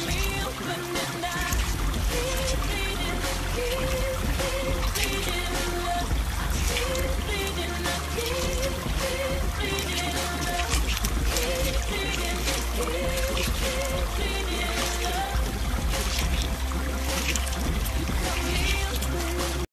me.